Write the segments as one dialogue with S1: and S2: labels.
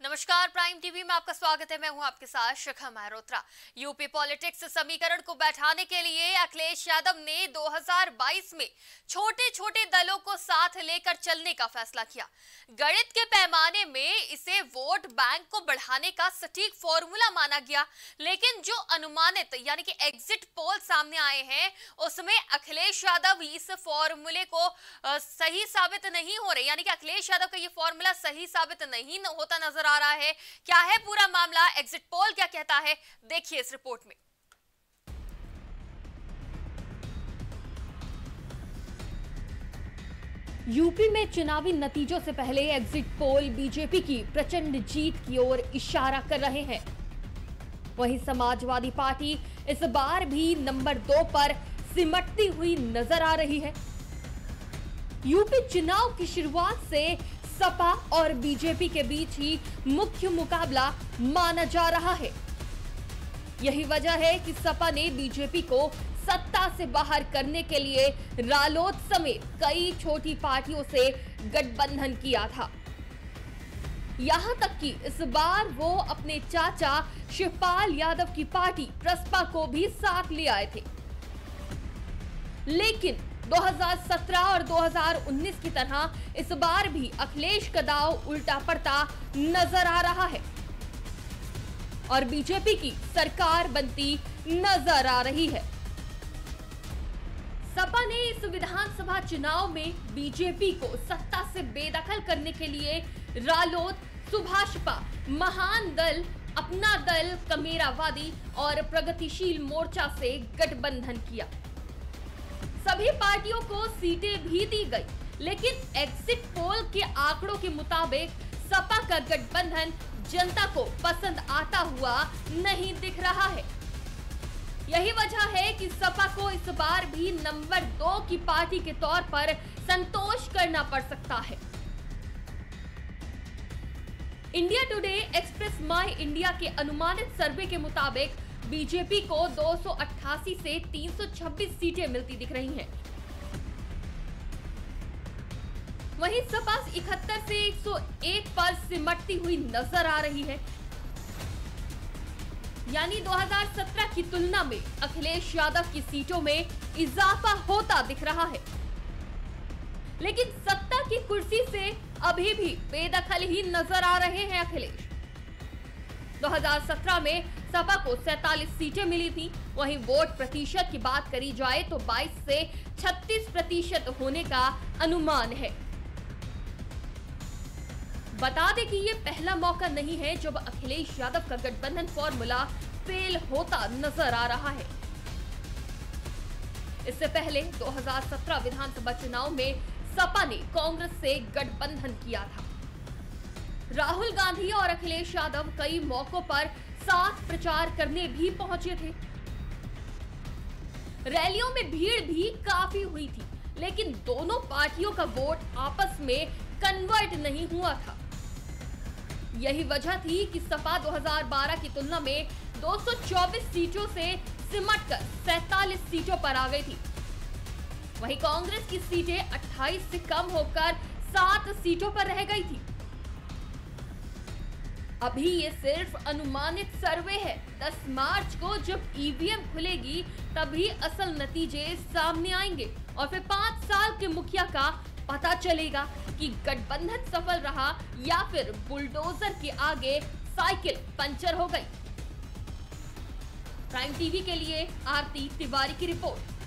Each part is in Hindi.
S1: नमस्कार, प्राइम टीवी में आपका स्वागत है। मैं हूँ आपके साथ शिखा महरोत्रा यूपी पॉलिटिक्स समीकरण को बैठाने के लिए अखिलेश यादव ने 2022 में छोटे छोटे दलों को साथ लेकर चलने का फैसला किया। गणित के पैमाने में इसे वोट बैंक को बढ़ाने का सटीक फॉर्मूला माना गया, लेकिन जो अनुमानित, यानी कि एग्जिट पोल सामने आए हैं, उसमें अखिलेश यादव इस फॉर्मूले को सही साबित नहीं हो रहे। यानी कि अखिलेश यादव का ये फॉर्मूला सही साबित नहीं होता नज़र आ रहा है। क्या है पूरा मामला? एग्जिट पोल क्या कहता है? देखिए इस रिपोर्ट में।
S2: यूपी में चुनावी नतीजों से पहले एग्जिट पोल बीजेपी की प्रचंड जीत की ओर इशारा कर रहे हैं। वहीं समाजवादी पार्टी इस बार भी नंबर दो पर सिमटती हुई नज़र आ रही है। यूपी चुनाव की शुरुआत से सपा और बीजेपी के बीच ही मुख्य मुकाबला माना जा रहा है। यही वजह है कि सपा ने बीजेपी को सत्ता से बाहर करने के लिए रालोद समेत कई छोटी पार्टियों से गठबंधन किया था। यहाँ तक कि इस बार वो अपने चाचा शिवपाल यादव की पार्टी प्रसपा को भी साथ ले आए थे। लेकिन 2017 और 2019 की तरह इस बार भी अखिलेश का दाव उल्टा पड़ता नज़र आ रहा है। और बीजेपी की सरकार बनती नज़र आ रही है। सपा ने इस विधानसभा चुनाव में बीजेपी को सत्ता से बेदखल करने के लिए रालोद सुभाषपा महान दल, अपना दल, कमेरावादी और प्रगतिशील मोर्चा से गठबंधन किया। सभी पार्टियों को सीटें भी दी गई, लेकिन एग्जिट पोल के आंकड़ों के मुताबिक सपा का गठबंधन जनता को पसंद आता हुआ नहीं दिख रहा है। यही वजह है कि सपा को इस बार भी नंबर दो की पार्टी के तौर पर संतोष करना पड़ सकता है। India today express my India के अनुमानित सर्वे के मुताबिक बीजेपी को 288 से 326 सीटें मिलती दिख रही हैं। वहीं सपा इकहत्तर से 101 पर सिमटती हुई नज़र आ रही है। यानी 2017 की तुलना में अखिलेश यादव की सीटों में इजाफा होता दिख रहा है। लेकिन सत्ता की कुर्सी से अभी भी बेदखल ही नज़र आ रहे हैं अखिलेश। 2017 में सपा को सैतालीस सीटें मिली थी। वहीं वोट प्रतिशत की बात करी जाए तो 22 से 36 प्रतिशत होने का अनुमान है। बता दें कि ये पहला मौका नहीं है जब अखिलेश यादव का गठबंधन फॉर्मूला फेल होता नज़र आ रहा है। इससे पहले 2017 विधानसभा चुनाव में सपा ने कांग्रेस से गठबंधन किया था। राहुल गांधी और अखिलेश यादव कई मौकों पर साथ प्रचार करने भी पहुँचे थे। रैलियों में भीड़ भी काफ़ी हुई थी, लेकिन दोनों पार्टियों का वोट आपस में कन्वर्ट नहीं हुआ था। यही वजह थी कि सपा 2012 की तुलना में 224 सीटों से सिमटकर सैतालीस सीटों पर आ गई थी। वहीं कांग्रेस की सीटें 28 से कम होकर सात सीटों पर रह गई थी। अभी ये सिर्फ़ अनुमानित सर्वे है। 10 मार्च को जब ईवीएम खुलेगी, तभी असल नतीजे सामने आएँगे और फिर पाँच साल के मुखिया का पता चलेगा कि गठबंधन सफल रहा या फिर बुलडोजर के आगे साइकिल पंचर हो गई। प्राइम टीवी के लिए आरती तिवारी की रिपोर्ट।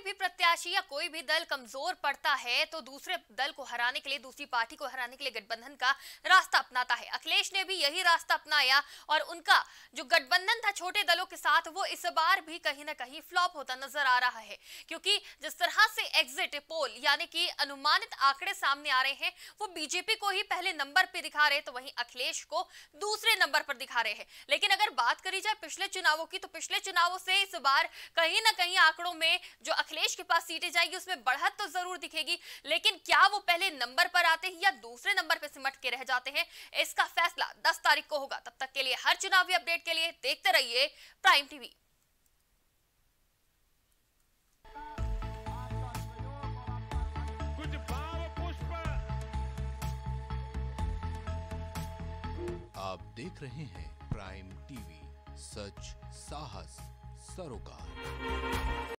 S1: कोई भी प्रत्याशी या कोई भी दल कमज़ोर पड़ता है तो दूसरे दल को हराने के लिए, दूसरी पार्टी को हराने के लिए गठबंधन का रास्ता अपनाता है। अखिलेश ने भी यही रास्ता अपनाया और उनका जो गठबंधन था छोटे दलों के साथ, वो इस बार भी कहीं ना कहीं फ्लॉप होता नज़र आ रहा है। क्योंकि जिस तरह से एग्जिट पोल यानी कि अनुमानित आंकड़े सामने आ रहे हैं, वो बीजेपी को ही पहले नंबर पर दिखा रहे तो वहीं अखिलेश को दूसरे नंबर पर दिखा रहे हैं। लेकिन अगर बात करी जाए पिछले चुनावों की तो पिछले चुनावों से इस बार कहीं ना कहीं आंकड़ों में जो अखिलेश के पास सीटें जाएगी उसमें बढ़त तो ज़रूर दिखेगी लेकिन क्या वो पहले नंबर पर आते हैं या दूसरे नंबर पर सिमट के रह जाते हैं इसका फैसला दस तारीख को होगा। तब तक के लिए हर चुनावी अपडेट के लिए देखते रहिए प्राइम टीवी।
S3: आप देख रहे हैं प्राइम टीवी सच साहस सरोकार।